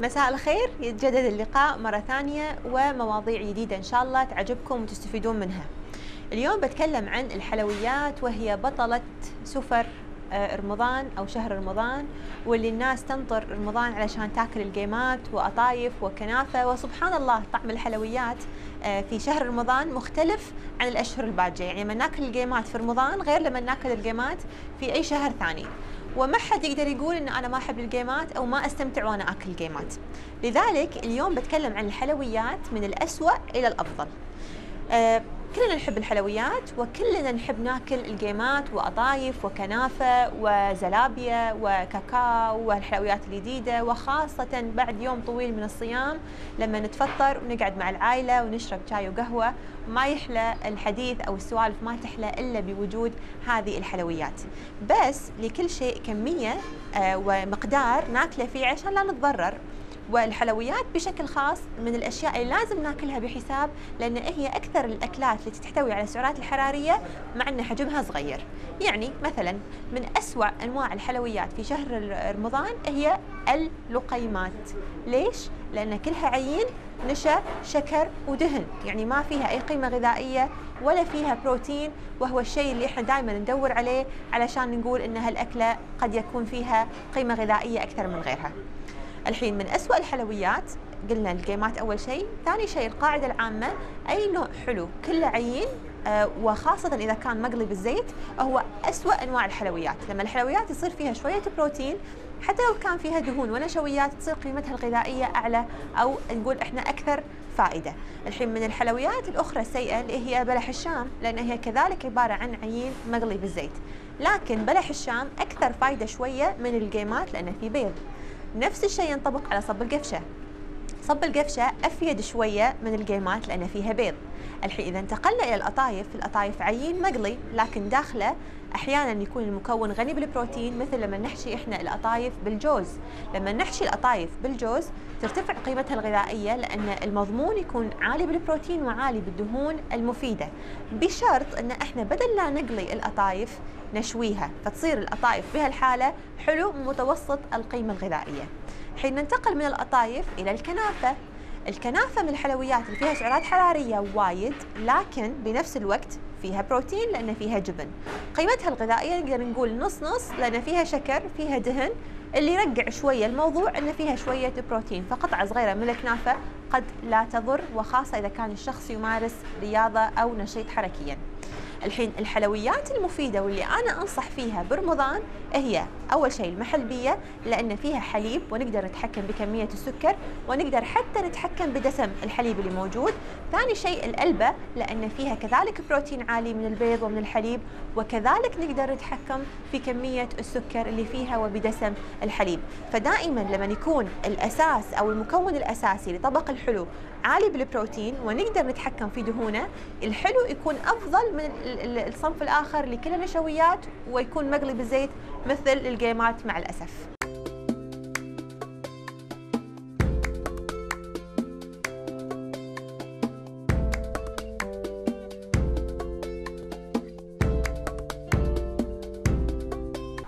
مساء الخير. يتجدد اللقاء مرة ثانية ومواضيع جديدة إن شاء الله تعجبكم وتستفيدون منها. اليوم بتكلم عن الحلويات وهي بطلة سفر آه، رمضان أو شهر رمضان واللي الناس تنطر رمضان علشان تاكل الجيمات وقطايف وكنافة. وسبحان الله طعم الحلويات آه، في شهر رمضان مختلف عن الأشهر الباجية. يعني لما ناكل الجيمات في رمضان غير لما ناكل الجيمات في أي شهر ثاني. وما حد يقدر يقول ان أنا ما أحب الجيمات أو ما أستمتع وأنا آكل جيمات. لذلك اليوم بتكلم عن الحلويات من الأسوأ إلى الأفضل. أه كلنا نحب الحلويات وكلنا نحب ناكل الجيمات وقطايف وكنافة وزلابيا وكاكاو والحلويات الجديدة. وخاصة بعد يوم طويل من الصيام لما نتفطر ونقعد مع العائلة ونشرب شاي وقهوة ما يحلى الحديث أو السوالف ما تحلى إلا بوجود هذه الحلويات. بس لكل شيء كمية آه، ومقدار ناكلة فيه عشان لا نتضرر. والحلويات بشكل خاص من الأشياء اللي لازم ناكلها بحساب لأن هي أكثر الأكلات التي تحتوي على السعرات الحرارية مع أن حجمها صغير. يعني مثلا من أسوأ أنواع الحلويات في شهر رمضان هي اللقيمات. ليش؟ لأن كلها عيين نشا شكر ودهن. يعني ما فيها أي قيمة غذائية ولا فيها بروتين وهو الشيء اللي إحنا دائما ندور عليه علشان نقول إن هالأكلة قد يكون فيها قيمة غذائية أكثر من غيرها. الحين من أسوأ الحلويات قلنا الجيمات أول شيء. ثاني شيء القاعدة العامة أي نوع حلو كله عيين آه وخاصة إذا كان مقلي بالزيت هو أسوأ أنواع الحلويات. لما الحلويات يصير فيها شوية بروتين حتى لو كان فيها دهون ونشويات تصير قيمتها الغذائية أعلى أو نقول إحنا أكثر فائدة. الحين من الحلويات الأخرى السيئة اللي هي بلح الشام لأن هي كذلك عبارة عن عيين مقلي بالزيت. لكن بلح الشام أكثر فائدة شوية من الجيمات لأنه في بيض. نفس الشيء ينطبق على صب القفشة. صب القفشة أفيد شوية من الجيمات لأن فيها بيض. الحين إذا انتقلنا إلى القطايف القطايف عيين مقلي لكن داخله أحيانا يكون المكون غني بالبروتين مثل لما نحشي إحنا القطايف بالجوز. لما نحشي القطايف بالجوز ترتفع قيمتها الغذائية لأن المضمون يكون عالي بالبروتين وعالي بالدهون المفيدة. بشرط إن إحنا بدل لا نقلي القطايف نشويها فتصير القطايف بهالحالة حلو متوسط القيمة الغذائية. حين ننتقل من القطايف إلى الكنافة. الكنافة من الحلويات اللي فيها سعرات حرارية وايد لكن بنفس الوقت فيها بروتين لأن فيها جبن. قيمتها الغذائية نقدر نقول نص نص لأن فيها شكر فيها دهن اللي يرجع شوية الموضوع أن فيها شوية بروتين. فقطعة صغيرة من الكنافة قد لا تضر وخاصة إذا كان الشخص يمارس رياضة أو نشيط حركياً. الحين الحلويات المفيدة واللي أنا أنصح فيها برمضان هي أول شيء المحلبية لأن فيها حليب ونقدر نتحكم بكمية السكر ونقدر حتى نتحكم بدسم الحليب اللي موجود. ثاني شيء الألبة لأن فيها كذلك بروتين عالي من البيض ومن الحليب وكذلك نقدر نتحكم في كمية السكر اللي فيها وبدسم الحليب. فدائما لما يكون الأساس أو المكون الأساسي لطبق الحلو عالي بالبروتين ونقدر نتحكم في دهونه الحلو يكون أفضل من الصنف الآخر اللي كله نشويات ويكون مقلي بالزيت مثل الجيمات مع الأسف.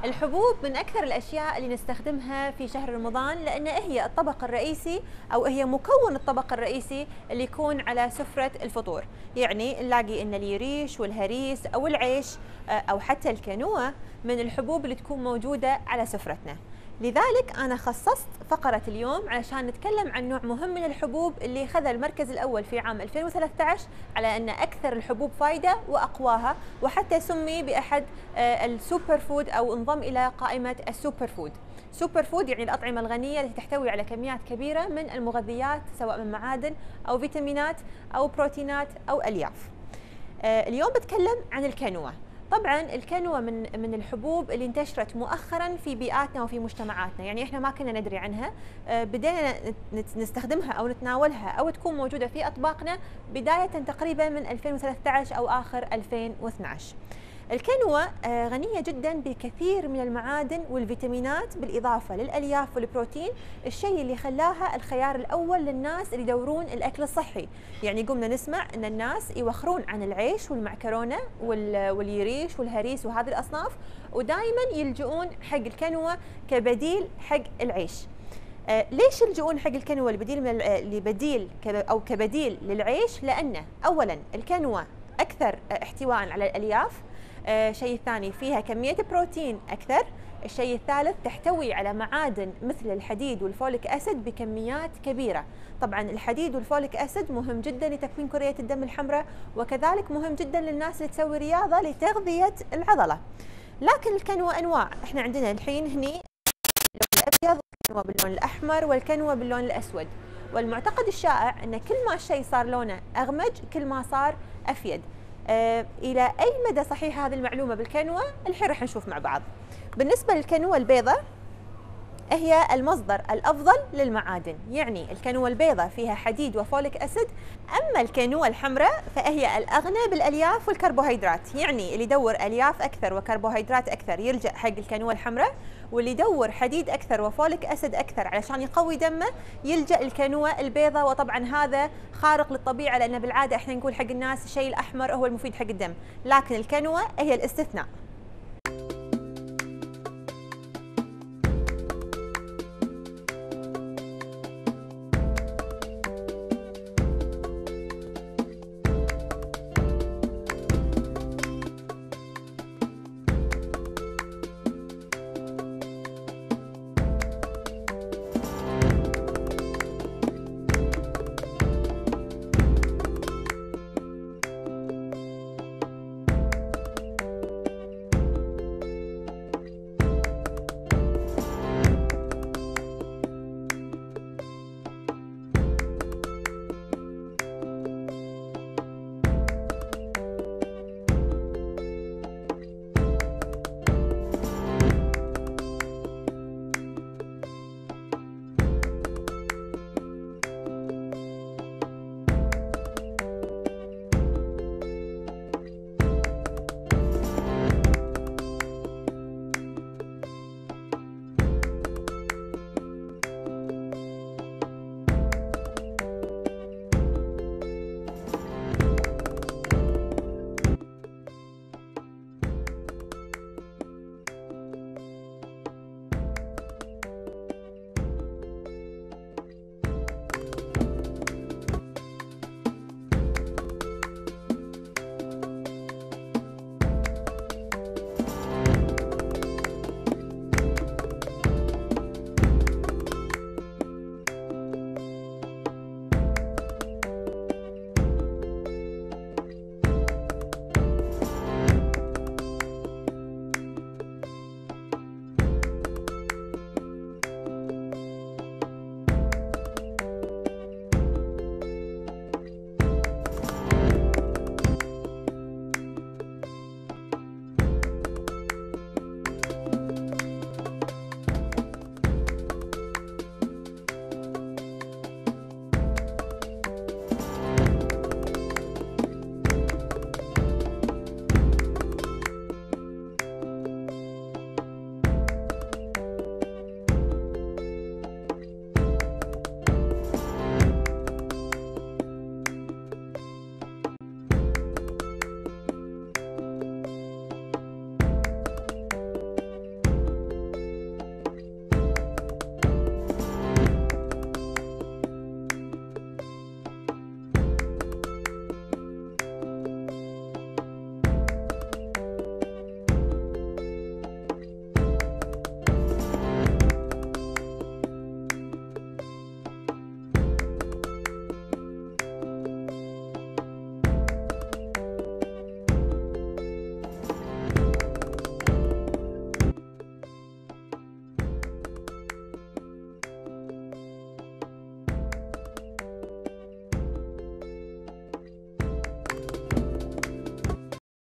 الحبوب من أكثر الأشياء اللي نستخدمها في شهر رمضان لأن هي الطبق الرئيسي أو هي مكون الطبق الرئيسي اللي يكون على سفرة الفطور. يعني نلاقي أن اليريش والهريس أو العيش آه، أو حتى الكنوة من الحبوب اللي تكون موجودة على سفرتنا. لذلك أنا خصصت فقرة اليوم علشان نتكلم عن نوع مهم من الحبوب اللي خذ المركز الأول في عام 2013 على أن أكثر الحبوب فايدة وأقواها وحتى سمي بأحد آه، ال super food أو انضم إلى قائمة ال super food super food يعني الأطعمة الغنية التي تحتوي على كميات كبيرة من المغذيات سواء من معادن أو فيتامينات أو بروتينات أو ألياف. آه، اليوم بتكلم عن الكينوا. طبعا الكينوا من من الحبوب اللي انتشرت مؤخرا في بيئاتنا وفي مجتمعاتنا. يعني إحنا ما كنا ندري عنها. آه، بدينا نستخدمها أو نتناولها أو تكون موجودة في أطباقنا بداية تقريبا من 2013 أو آخر 2012 الكنوة آه، غنية جدا بكثير من المعادن والفيتامينات بالإضافة للألياف والبروتين الشيء اللي خلاها الخيار الأول للناس اللي يدورون الأكل الصحي يعني قمنا نسمع أن الناس يوخرون عن العيش والمعكرونة واليريش والهريس وهذه الأصناف ودائما يلجؤون حق الكنوة كبديل حق العيش آه ليش يلجؤون حق الكنوه البديل من لبديل أو كبديل للعيش؟ لأنه اولا الكنوه أكثر احتواء على الألياف آه شيء ثاني. فيها كمية بروتين أكثر. الشيء الثالث تحتوي على معادن مثل الحديد والفوليك أسيد بكميات كبيرة. طبعا الحديد والفوليك أسيد مهم جدا لتكوين كرية الدم الحمراء وكذلك مهم جدا للناس اللي تسوي رياضة لتغذية العضلة. لكن الكنوة أنواع. إحنا عندنا الحين هني اللون الأبيض والكنوة باللون الأحمر والكنوة باللون الأسود. والمعتقد الشائع إن كل ما الشيء صار لونه أغمج كل ما صار أفيد. آه إلى أي مدى صحيحه هذه المعلومة بالكنوه الحين راح نشوف مع بعض. بالنسبة للكنوه البيضاء هي المصدر الأفضل للمعادن يعني الكنوه البيضاء فيها حديد وفوليك أسيد أما الكنوه الحمراء فهي الأغنى بالألياف والكربوهيدرات يعني اللي يدور ألياف أكثر وكربوهيدرات أكثر يلجا حق الكنوه الحمراء واللي يدور حديد أكثر وفوليك أسيد أكثر علشان يقوي دمه يلجأ الكنوه البيضاء وطبعا هذا خارق للطبيعة لأن بالعادة إحنا نقول حق الناس الشيء الأحمر هو المفيد حق الدم لكن الكنوه هي الاستثناء.